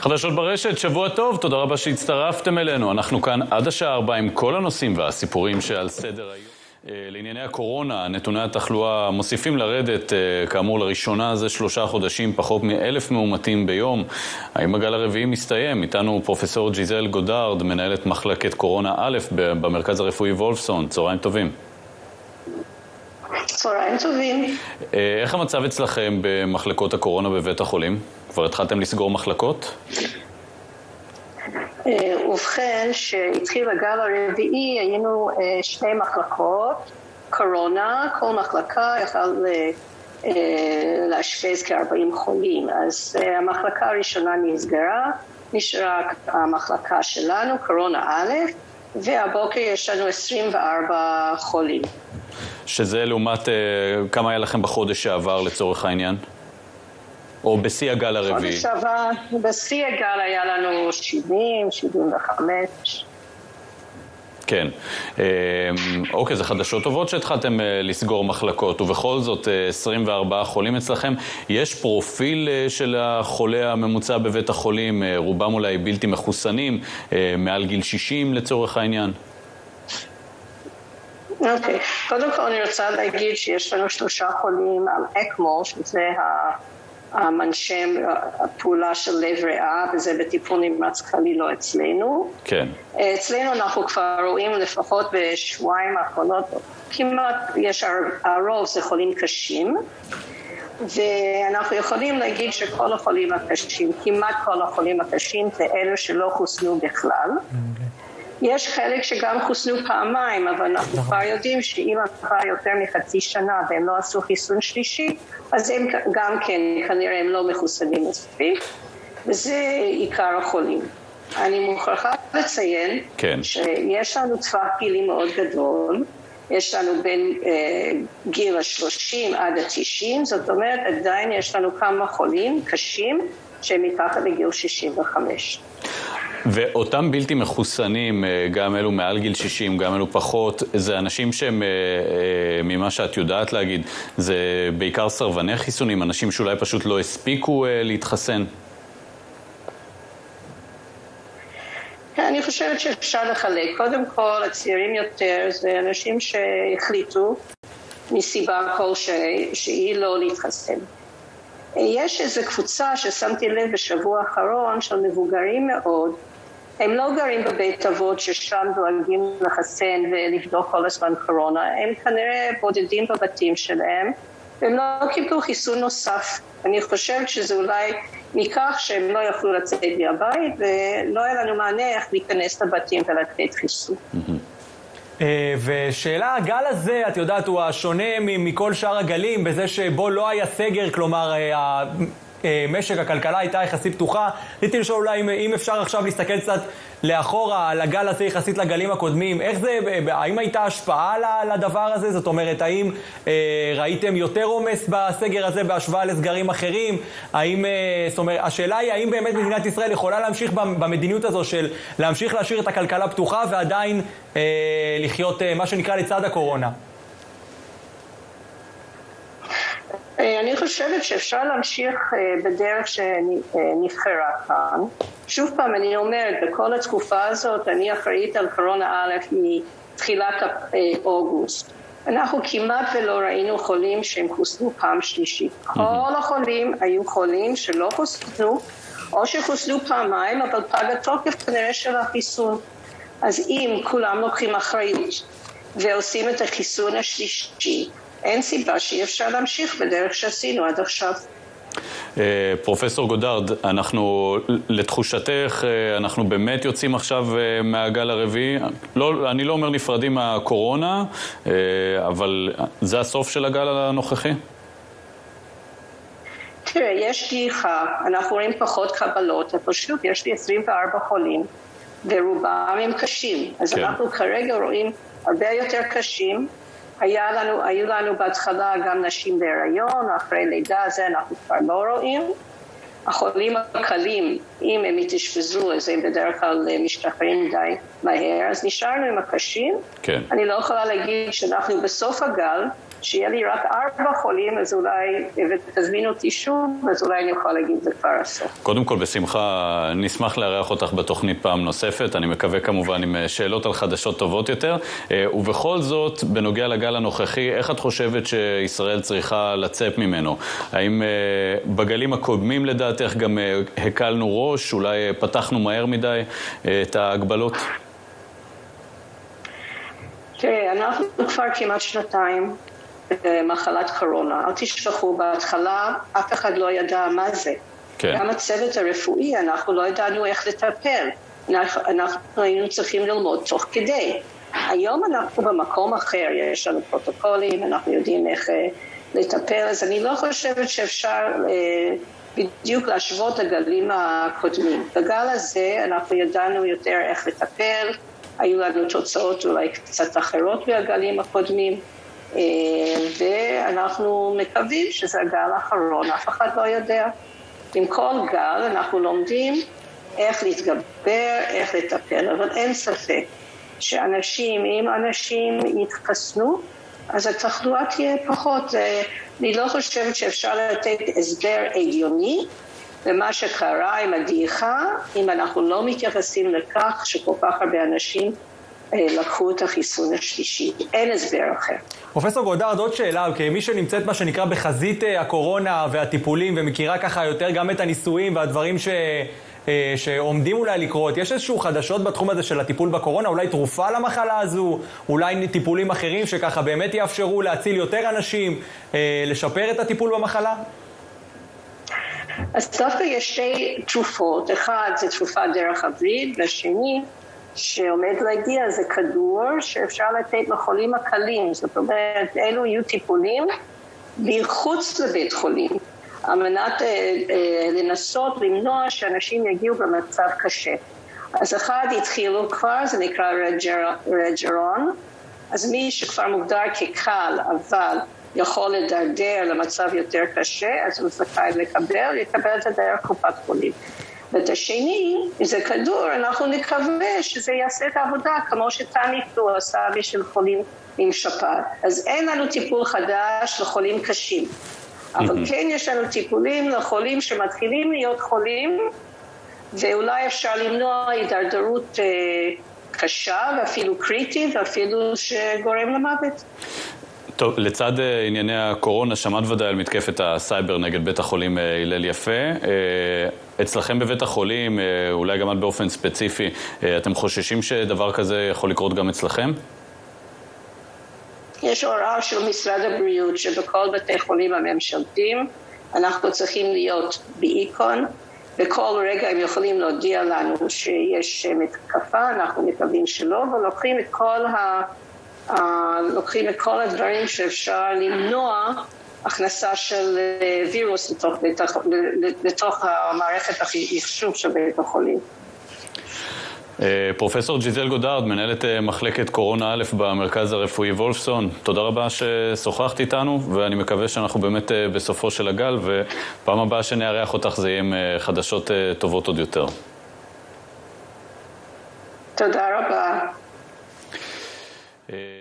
חדשות ברשת, שבוע טוב, תודה רבה שהצטרפתם אלינו. אנחנו כאן עד השעה 4 עם כל הנושאים והסיפורים שעל סדר היום. אה, לענייני הקורונה, נתוני התחלואה מוסיפים לרדת, אה, כאמור לראשונה זה שלושה חודשים, פחות מאלף מאומתים ביום. האם הגל הרביעי מסתיים? איתנו פרופסור ג'יזל גודארד, מנהלת מחלקת קורונה א' במרכז הרפואי וולפסון. צהריים טובים. צהריים טובים. אה, איך המצב אצלכם במחלקות הקורונה בבית החולים? כבר התחלתם לסגור מחלקות? אה, ובכן, כשהתחיל הגל הרביעי היינו אה, שתי מחלקות קורונה, כל מחלקה יכלה לאשפז כ-40 חולים. אז המחלקה הראשונה נסגרה, נשארה המחלקה שלנו, קורונה א', והבוקר יש לנו 24 חולים. שזה לעומת uh, כמה היה לכם בחודש שעבר לצורך העניין? או בשיא הגל הרביעי? בחודש שעבר, בשיא הגל היה לנו 70, 75. כן. אמ, אוקיי, זה חדשות טובות שהתחלתם אה, לסגור מחלקות, ובכל זאת 24 אה, חולים אצלכם. יש פרופיל של החולה הממוצע בבית החולים, רובם אולי בלתי מחוסנים, מעל גיל 60 לצורך העניין? אוקיי, okay. קודם כל אני רוצה להגיד שיש לנו שלושה חולים על אקמו, שזה המנשם, הפעולה של לב ריאה, וזה בטיפול נמרץ כללי לא אצלנו. כן. אצלנו אנחנו כבר רואים לפחות בשבועיים האחרונות, כמעט יש הרוב זה חולים קשים. ואנחנו יכולים להגיד שכל החולים הקשים, כמעט כל החולים הקשים זה אלו שלא חוסנו בכלל. Okay. יש חלק שגם חוסנו פעמיים, אבל אנחנו נכון. כבר יודעים שאם עברה יותר מחצי שנה והם לא עשו חיסון שלישי, אז הם גם כן, כנראה הם לא מחוסנים מספיק, וזה עיקר החולים. אני מוכרחה לציין כן. שיש לנו טווח גילים מאוד גדול, יש לנו בין אה, גיל ה-30 עד ה-90, זאת אומרת עדיין יש לנו כמה חולים קשים שהם מתחת לגיל 65. ואותם בלתי מחוסנים, אה, גם אלו מעל גיל 60, גם אלו פחות, זה אנשים שהם, אה, אה, ממה שאת יודעת להגיד, זה בעיקר סרבני חיסונים, אנשים שאולי פשוט לא הספיקו להתחסן? אני חושבת שאפשר לחלק. קודם כל, הצעירים יותר זה אנשים שהחליטו מסיבה כלשהי שהיא לא להתחסן. יש איזו קבוצה ששמתי לב בשבוע האחרון של מבוגרים מאוד, הם לא גרים בבית אבות ששם דואגים לחסן ולבדוק כל הזמן קורונה, הם כנראה בודדים בבתים שלהם והם לא קיבלו חיסון נוסף. אני חושבת שזה אולי מכך שהם לא יכלו לצאת מהבית ולא היה לנו מענה איך להיכנס לבתים ולתת חיסון. אה, ושאלה, הגל הזה, את יודעת, הוא השונה מכל שאר הגלים בזה שבו לא היה סגר, כלומר, אה, משק, הכלכלה הייתה יחסית פתוחה. רציתי לשאול אולי אם, אם אפשר עכשיו להסתכל קצת לאחורה על הגל הזה יחסית לגלים הקודמים. איך זה, האם הייתה השפעה לדבר הזה? זאת אומרת, האם אה, ראיתם יותר עומס בסגר הזה בהשוואה לסגרים אחרים? האם, אה, זאת אומרת, השאלה היא האם באמת מדינת ישראל יכולה להמשיך במדיניות הזו של להמשיך להשאיר את הכלכלה פתוחה ועדיין אה, לחיות אה, מה שנקרא לצד הקורונה? אה, אני חושבת שאפשר להמשיך אה, בדרך שנבחרה כאן. שוב פעם, אני אומרת, בכל התקופה הזאת אני אחראית על קורונה א' מתחילת אה, אוגוסט. אנחנו כמעט ולא ראינו חולים שהם חוסנו פעם שלישית. כל החולים היו חולים שלא חוסנו, או שחוסנו פעמיים, אבל פג התוקף כנראה של החיסון. אז אם כולם לוקחים אחריות ועושים את החיסון השלישי, אין סיבה שאי אפשר להמשיך בדרך שעשינו עד עכשיו. אה, פרופסור גודארד, אנחנו, לתחושתך, אה, אנחנו באמת יוצאים עכשיו אה, מהגל הרביעי? לא, אני לא אומר נפרדים מהקורונה, אבל זה הסוף של הגל הנוכחי? תראה, יש דעיכה, אנחנו רואים פחות קבלות, פשוט יש לי 24 חולים, ורובם הם קשים. אז כן. אנחנו כרגע רואים הרבה יותר קשים, היו לנו בהתחלה גם נשים בהיריון, אחרי לידה זה אנחנו כבר לא רואים, החולים הקלים, אם הם יתאשפזו, אז הם בדרך כלל משתחררים די מהר, אז נשארנו עם הקשים. כן. אני לא יכולה להגיד שאנחנו בסוף הגל, שיהיה לי רק ארבע חולים, אז אולי, ותזמין אותי שוב, אז אולי אני אוכל להגיד זה כבר הסוף. קודם כל, בשמחה, נשמח לארח אותך בתוכנית פעם נוספת. אני מקווה כמובן עם שאלות על חדשות טובות יותר. ובכל זאת, בנוגע לגל הנוכחי, איך את חושבת שישראל צריכה לצאת ממנו? האם בגלים הקודמים לדעתך גם הקלנו ראש? אולי פתחנו מהר מדי את ההגבלות? תראה, אנחנו כבר כמעט שנתיים במחלת קורונה. אל תשכחו, בהתחלה אף אחד לא ידע מה זה. כן. גם הצוות הרפואי, אנחנו לא ידענו איך לטפל. אנחנו, אנחנו היינו צריכים ללמוד תוך כדי. היום אנחנו במקום אחר, יש לנו פרוטוקולים, אנחנו יודעים איך אה, לטפל, אז אני לא חושבת שאפשר אה, בדיוק להשוות לגלים הקודמים. בגל הזה אנחנו ידענו יותר איך לטפל, היו לנו תוצאות אולי קצת אחרות מהגלים הקודמים. ואנחנו מקווים שזה הגל האחרון, אף אחד לא יודע. עם כל גל אנחנו לומדים איך להתגבר, איך לטפל, אבל אין ספק שאנשים, אם אנשים יתחסנו, אז התחלואה תהיה פחות. אני לא חושבת שאפשר לתת הסבר הגיוני למה שקרה עם הדעיכה, אם אנחנו לא מתייחסים לכך שכל כך הרבה אנשים לקחו את החיסון השלישי. אין הסבר אחר. פרופסור גודרד, עוד שאלה, כמי שנמצאת מה שנקרא בחזית הקורונה והטיפולים ומכירה ככה יותר גם את הניסויים והדברים ש... שעומדים אולי לקרות, יש איזשהו חדשות בתחום הזה של הטיפול בקורונה? אולי תרופה למחלה הזו? אולי טיפולים אחרים שככה באמת יאפשרו להציל יותר אנשים, לשפר את הטיפול במחלה? אז דווקא יש שתי תרופות, אחד זה תרופה דרך הווריד, והשני שעומד להגיע זה כדור שאפשר לתת לחולים הקלים, זאת אומרת, אלו יהיו טיפולים מחוץ לבית חולים, על מנת אה, אה, לנסות למנוע שאנשים יגיעו במצב קשה. אז אחד התחילו כבר, זה נקרא רג'ר, רג'רון, אז מי שכבר מוגדר כקל, אבל יכול לדרדר למצב יותר קשה, אז הוא זכאי לקבל, יקבל את זה דרך קופת חולים. ואת השני, זה כדור, אנחנו נקווה שזה יעשה את העבודה כמו שטעני פלו עשה בשביל חולים עם שפעת. אז אין לנו טיפול חדש לחולים קשים, אבל כן יש לנו טיפולים לחולים שמתחילים להיות חולים, ואולי אפשר למנוע הידרדרות אה, קשה ואפילו קריטית ואפילו שגורם למוות. טוב, לצד ענייני הקורונה, שמעת ודאי על מתקפת הסייבר נגד בית החולים הלל יפה. אצלכם בבית החולים, אולי גם את באופן ספציפי, אתם חוששים שדבר כזה יכול לקרות גם אצלכם? יש הוראה של משרד הבריאות שבכל בתי חולים הממשלתיים אנחנו צריכים להיות באיקון, בכל רגע הם יכולים להודיע לנו שיש מתקפה, אנחנו מקווים שלא, ולוקחים את כל ה... לוקחים את כל הדברים שאפשר למנוע הכנסה של וירוס לתוך, לתוך, לתוך המערכת המחשוב של בית החולים. פרופסור ג'יזל גודארד, מנהלת מחלקת קורונה א' במרכז הרפואי וולפסון, תודה רבה ששוחחת איתנו, ואני מקווה שאנחנו באמת בסופו של הגל, ופעם הבאה שנארח אותך זה יהיה עם חדשות טובות עוד יותר. תודה רבה. אה,